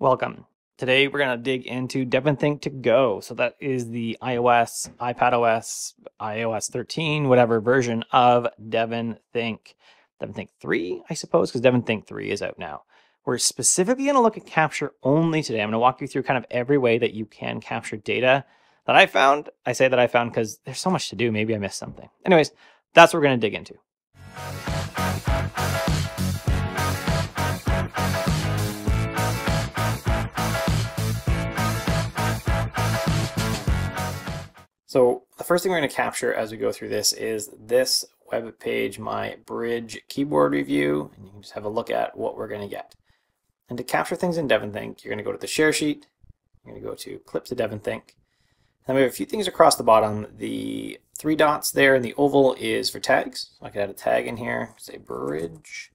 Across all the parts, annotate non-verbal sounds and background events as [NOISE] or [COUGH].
Welcome. Today we're going to dig into DevonThink to go. So that is the iOS, iPadOS, iOS 13, whatever version of DevonThink. DevonThink 3, I suppose, because DevonThink 3 is out now. We're specifically going to look at capture only today. I'm going to walk you through kind of every way that you can capture data that I found. I say that I found because there's so much to do. Maybe I missed something. Anyways, that's what we're going to dig into. So the first thing we're going to capture as we go through this is this web page, my Brydge keyboard review, and you can just have a look at what we're going to get. And to capture things in DevonThink, you're going to go to the share sheet, you're going to go to clip to DevonThink. Then we have a few things across the bottom. The three dots there and the oval is for tags. So I could add a tag in here, say bridge.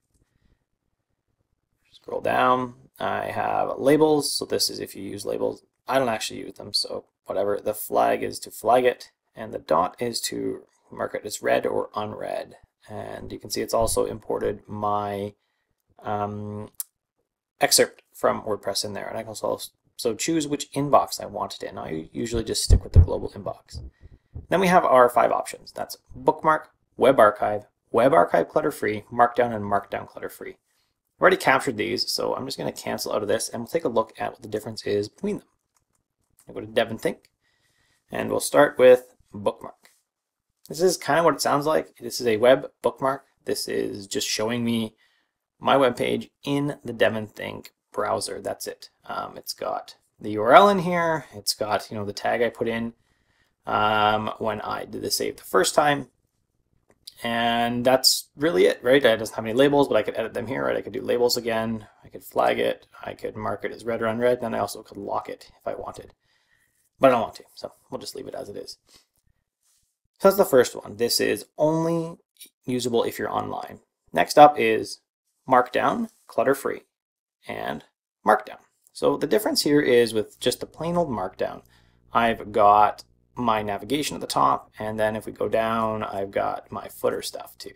Scroll down. I have labels, so this is if you use labels. I don't actually use them, so whatever. The flag is to flag it, and the dot is to mark it as read or unread. And you can see it's also imported my um, excerpt from WordPress in there. And I can also so choose which inbox I want it in. I usually just stick with the global inbox. Then we have our five options. That's bookmark, web archive, web archive clutter-free, markdown, and markdown clutter-free. I've already captured these, so I'm just going to cancel out of this, and we'll take a look at what the difference is between them. I'll go to DevonThink, and we'll start with bookmark. This is kind of what it sounds like. This is a web bookmark. This is just showing me my web page in the DevonThink browser. That's it. Um, it's got the URL in here. It's got you know the tag I put in um, when I did the save the first time. And that's really it, right? It doesn't have any labels, but I could edit them here, right? I could do labels again. I could flag it. I could mark it as read or unread. Then I also could lock it if I wanted but I don't want to, so we'll just leave it as it is. So that's the first one. This is only usable if you're online. Next up is Markdown, clutter-free, and Markdown. So the difference here is with just the plain old Markdown, I've got my navigation at the top, and then if we go down, I've got my footer stuff too.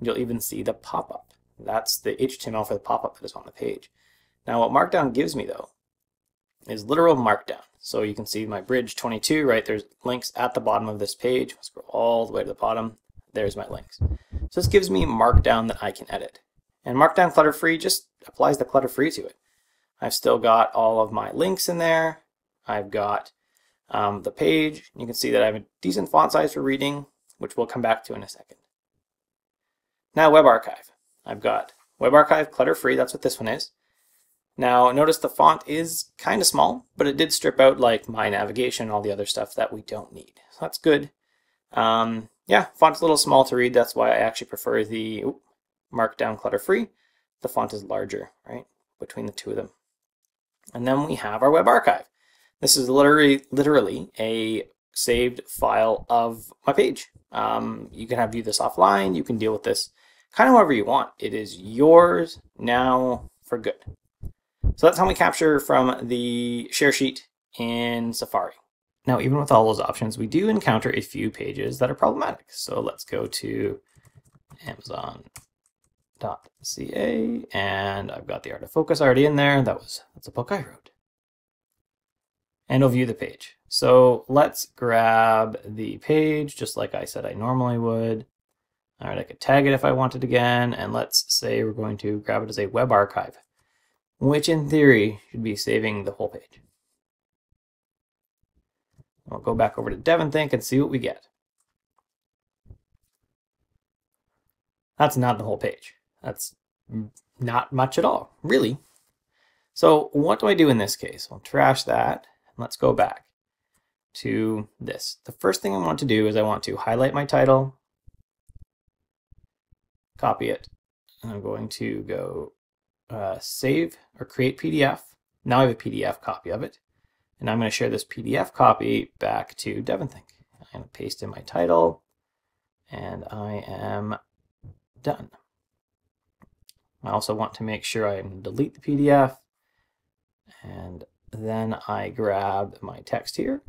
You'll even see the pop-up. That's the HTML for the pop-up that is on the page. Now what Markdown gives me though is literal Markdown. So you can see my bridge 22, right? There's links at the bottom of this page. I'll scroll all the way to the bottom. There's my links. So this gives me Markdown that I can edit. And Markdown clutter-free just applies the clutter-free to it. I've still got all of my links in there. I've got um, the page. You can see that I have a decent font size for reading, which we'll come back to in a second. Now Web Archive. I've got Web Archive clutter-free. That's what this one is. Now notice the font is kind of small, but it did strip out like my navigation all the other stuff that we don't need. So that's good. Um, yeah, font's a little small to read. That's why I actually prefer the Markdown clutter-free. The font is larger, right, between the two of them. And then we have our web archive. This is literally, literally a saved file of my page. Um, you can have view this offline. You can deal with this kind of however you want. It is yours now for good. So that's how we capture from the share sheet in Safari. Now, even with all those options, we do encounter a few pages that are problematic. So let's go to amazon.ca and I've got the art of focus already in there. That was that's a book I wrote. And we'll view the page. So let's grab the page just like I said I normally would. All right, I could tag it if I wanted again. And let's say we're going to grab it as a web archive which in theory should be saving the whole page. I'll go back over to DevonThink and see what we get. That's not the whole page. That's not much at all, really. So what do I do in this case? I'll trash that. And let's go back to this. The first thing I want to do is I want to highlight my title, copy it, and I'm going to go uh, save or create PDF. Now I have a PDF copy of it. And I'm going to share this PDF copy back to DevonThink. I'm going to paste in my title and I am done. I also want to make sure I delete the PDF and then I grab my text here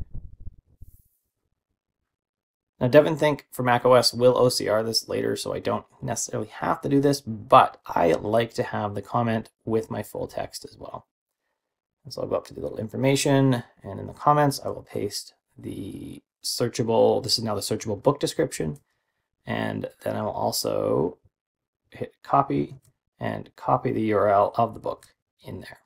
now DEVONthink for macOS will OCR this later, so I don't necessarily have to do this, but I like to have the comment with my full text as well. And so I'll go up to the little information and in the comments, I will paste the searchable, this is now the searchable book description. And then I will also hit copy and copy the URL of the book in there.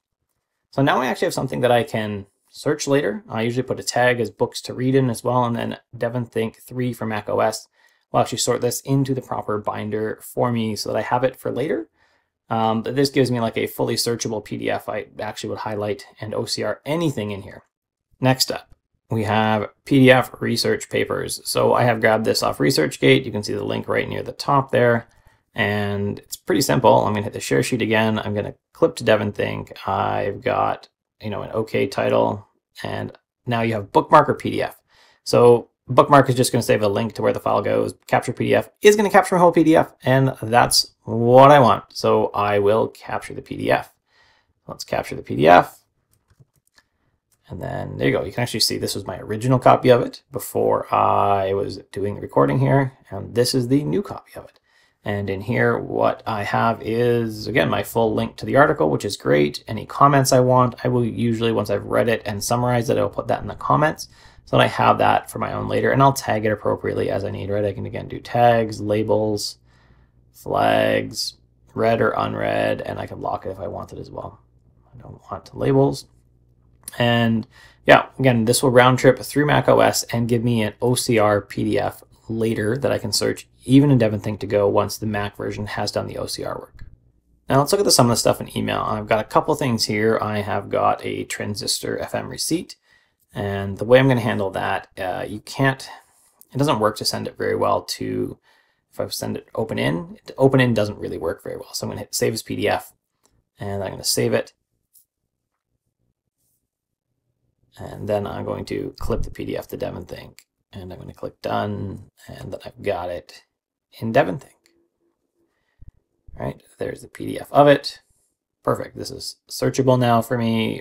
So now I actually have something that I can search later. I usually put a tag as books to read in as well, and then DEVONthink 3 for Mac OS will actually sort this into the proper binder for me so that I have it for later. Um, but this gives me like a fully searchable PDF I actually would highlight and OCR anything in here. Next up, we have PDF research papers. So I have grabbed this off ResearchGate. You can see the link right near the top there. And it's pretty simple. I'm going to hit the share sheet again. I'm going to clip to DevonThink. I've got, you know, an OK title. And now you have bookmark or PDF. So bookmark is just going to save a link to where the file goes. Capture PDF is going to capture a whole PDF. And that's what I want. So I will capture the PDF. Let's capture the PDF. And then there you go. You can actually see this was my original copy of it before I was doing the recording here. And this is the new copy of it. And in here, what I have is, again, my full link to the article, which is great. Any comments I want, I will usually, once I've read it and summarized it, I'll put that in the comments so that I have that for my own later. And I'll tag it appropriately as I need, right? I can, again, do tags, labels, flags, read or unread, and I can lock it if I want it as well. I don't want labels. And yeah, again, this will round trip through Mac OS and give me an OCR PDF later that I can search even in DevonThink to go once the Mac version has done the OCR work. Now let's look at the, some of the stuff in email. I've got a couple things here. I have got a transistor FM receipt and the way I'm going to handle that, uh, you can't, it doesn't work to send it very well to, if I send it open in, open in doesn't really work very well. So I'm going to hit save as PDF and I'm going to save it And then I'm going to clip the PDF to DevonThink. And I'm going to click done. And then I've got it in DevonThink. Right, there's the PDF of it. Perfect. This is searchable now for me.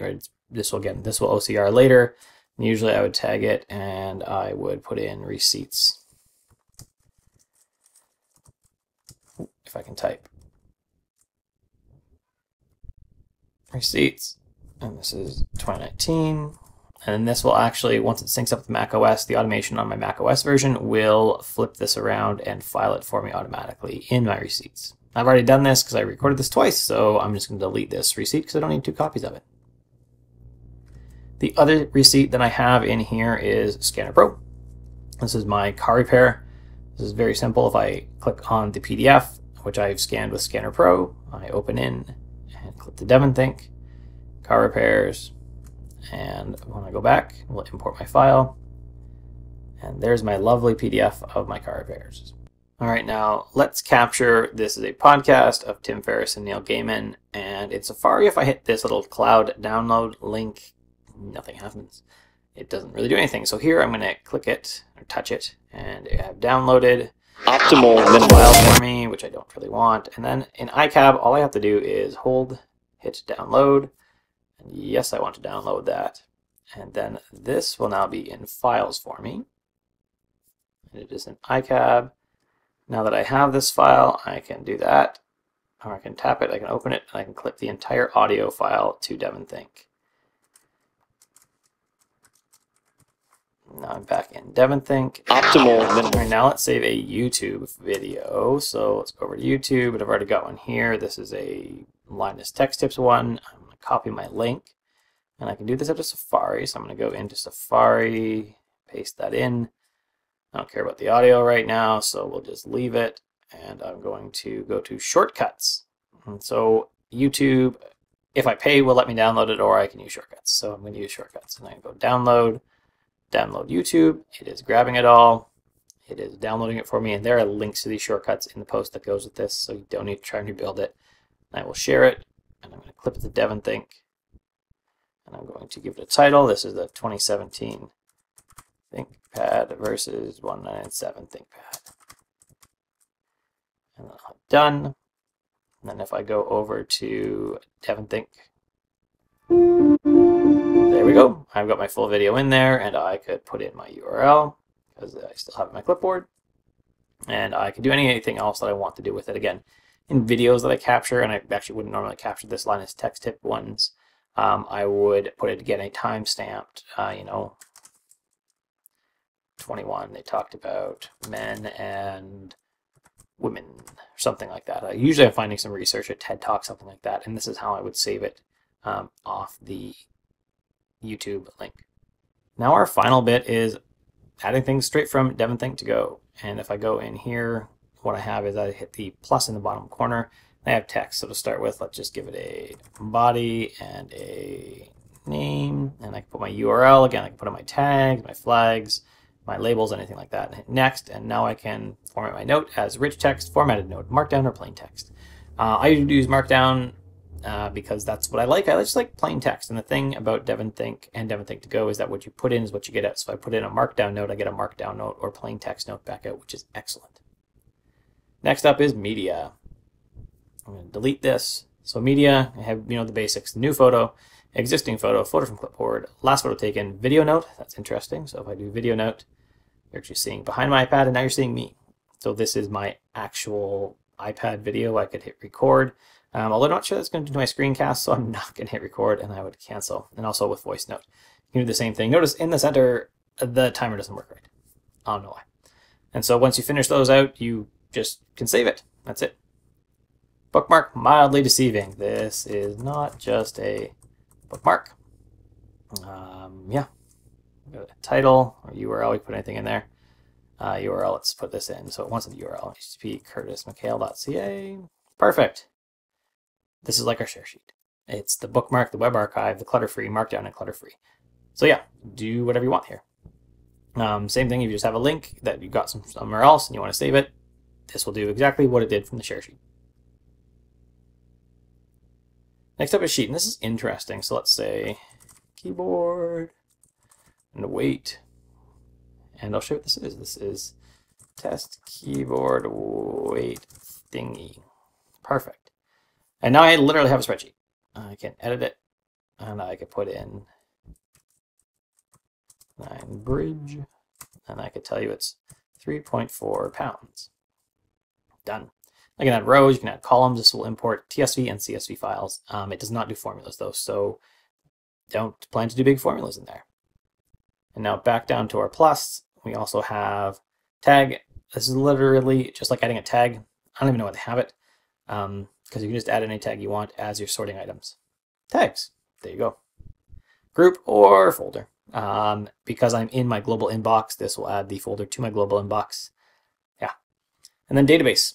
This will get this will OCR later. And usually I would tag it and I would put in receipts. If I can type. Receipts. And this is 2019. And this will actually, once it syncs up with Mac OS, the automation on my Mac OS version will flip this around and file it for me automatically in my receipts. I've already done this because I recorded this twice, so I'm just going to delete this receipt because I don't need two copies of it. The other receipt that I have in here is Scanner Pro. This is my car repair. This is very simple. If I click on the PDF, which I've scanned with Scanner Pro, I open in and click the DevonThink, car repairs, and when I go back, we'll import my file. And there's my lovely PDF of my car repairs. All right, now let's capture this is a podcast of Tim Ferriss and Neil Gaiman. And in Safari, if I hit this little cloud download link, nothing happens. It doesn't really do anything. So here I'm going to click it or touch it and I have downloaded optimal minimal file for me, which I don't really want. And then in iCab, all I have to do is hold, hit download, yes, I want to download that. And then this will now be in files for me. And it is in iCab. Now that I have this file, I can do that. Or I can tap it, I can open it, and I can clip the entire audio file to DevonThink. Now I'm back in DevonThink. Optimal minimal. Right, now let's save a YouTube video. So let's go over to YouTube, but I've already got one here. This is a Linus Tech Tips one. I'm copy my link. And I can do this out of Safari. So I'm going to go into Safari, paste that in. I don't care about the audio right now, so we'll just leave it. And I'm going to go to shortcuts. And so YouTube, if I pay, will let me download it, or I can use shortcuts. So I'm going to use shortcuts. And I go download, download YouTube. It is grabbing it all. It is downloading it for me, and there are links to these shortcuts in the post that goes with this, so you don't need to try and rebuild it. I will share it and I'm going to clip the DEVONthink, and I'm going to give it a title. This is the 2017 ThinkPad versus 197 ThinkPad. And then I'm done. And then if I go over to DEVONthink, there we go. I've got my full video in there and I could put in my URL because I still have my clipboard. And I can do anything else that I want to do with it. Again, in videos that I capture, and I actually wouldn't normally capture this Linus Tech Tip ones, um, I would put it again a time stamped, uh, you know, 21. They talked about men and women, or something like that. Uh, usually I'm finding some research at TED Talk, something like that, and this is how I would save it um, off the YouTube link. Now our final bit is adding things straight from DevonThink to go. And if I go in here, what I have is I hit the plus in the bottom corner. I have text. So to start with, let's just give it a body and a name. And I can put my URL. Again, I can put in my tags, my flags, my labels, anything like that. And hit next. And now I can format my note as rich text, formatted note, markdown, or plain text. Uh, I use markdown uh, because that's what I like. I just like plain text. And the thing about DevonThink and DevonThink to go is that what you put in is what you get out. So if I put in a markdown note, I get a markdown note or plain text note back out, which is excellent. Next up is media. I'm going to delete this. So media, I have you know the basics: new photo, existing photo, photo from clipboard, last photo taken, video note. That's interesting. So if I do video note, you're actually seeing behind my iPad, and now you're seeing me. So this is my actual iPad video. I could hit record. Um, although I'm not sure that's going to do my screencast, so I'm [LAUGHS] not going to hit record, and I would cancel. And also with voice note, you can do the same thing. Notice in the center, the timer doesn't work right. I don't know why. And so once you finish those out, you just can save it. That's it. Bookmark, mildly deceiving. This is not just a bookmark. Um, yeah. Title or URL, we put anything in there. Uh, URL, let's put this in. So it wants the URL, http curtismchale.ca. Perfect. This is like our share sheet. It's the bookmark, the web archive, the clutter-free, markdown, and clutter-free. So yeah, do whatever you want here. Um, same thing, if you just have a link that you got some, somewhere else and you want to save it, this will do exactly what it did from the share sheet. Next up is sheet, and this is interesting. So let's say keyboard and weight. And I'll show you what this is. This is test keyboard weight thingy. Perfect. And now I literally have a spreadsheet. I can edit it, and I can put in nine bridge, and I can tell you it's 3.4 pounds. Done. I can add rows, you can add columns. This will import TSV and CSV files. Um, it does not do formulas though, so don't plan to do big formulas in there. And now back down to our plus, we also have tag. This is literally just like adding a tag. I don't even know why they have it, because um, you can just add any tag you want as you're sorting items. Tags, there you go. Group or folder. Um, because I'm in my global inbox, this will add the folder to my global inbox. And then database.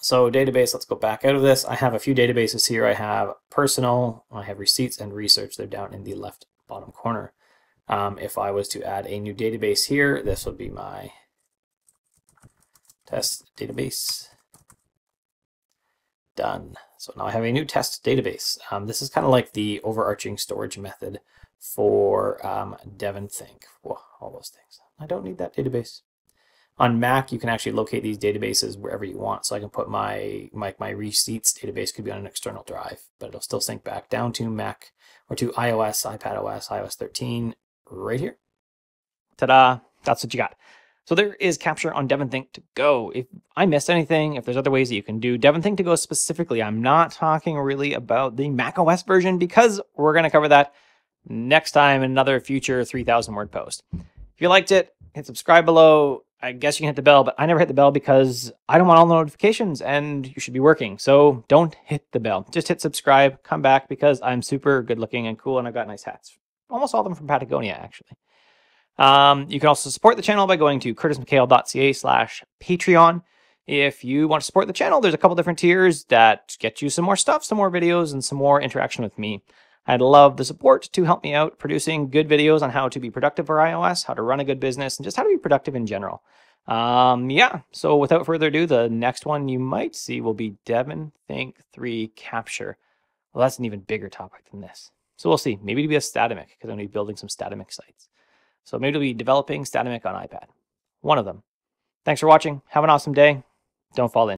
So database, let's go back out of this. I have a few databases here. I have personal, I have receipts and research. They're down in the left bottom corner. Um, if I was to add a new database here, this would be my test database. Done. So now I have a new test database. Um, this is kind of like the overarching storage method for um, DevonThink. Whoa, all those things. I don't need that database. On Mac, you can actually locate these databases wherever you want. So I can put my, my, my receipts database could be on an external drive, but it'll still sync back down to Mac or to iOS, iPad OS, iOS 13 right here. Ta-da, that's what you got. So there is capture on DevonThink to go. If I missed anything, if there's other ways that you can do DevonThink to go specifically, I'm not talking really about the Mac OS version because we're going to cover that next time in another future 3000 word post. If you liked it, hit subscribe below. I guess you can hit the bell, but I never hit the bell because I don't want all the notifications and you should be working. So don't hit the bell. Just hit subscribe, come back because I'm super good looking and cool and I've got nice hats. Almost all of them from Patagonia, actually. Um, you can also support the channel by going to curtismchale.ca slash Patreon. If you want to support the channel, there's a couple different tiers that get you some more stuff, some more videos, and some more interaction with me. I'd love the support to help me out producing good videos on how to be productive for iOS, how to run a good business, and just how to be productive in general. Um, yeah, so without further ado, the next one you might see will be Devin Think 3 Capture. Well, that's an even bigger topic than this. So we'll see. Maybe it'll be a Statamic because I'm going to be building some Statamic sites. So maybe it'll be developing Statamic on iPad. One of them. Thanks for watching. Have an awesome day. Don't fall in.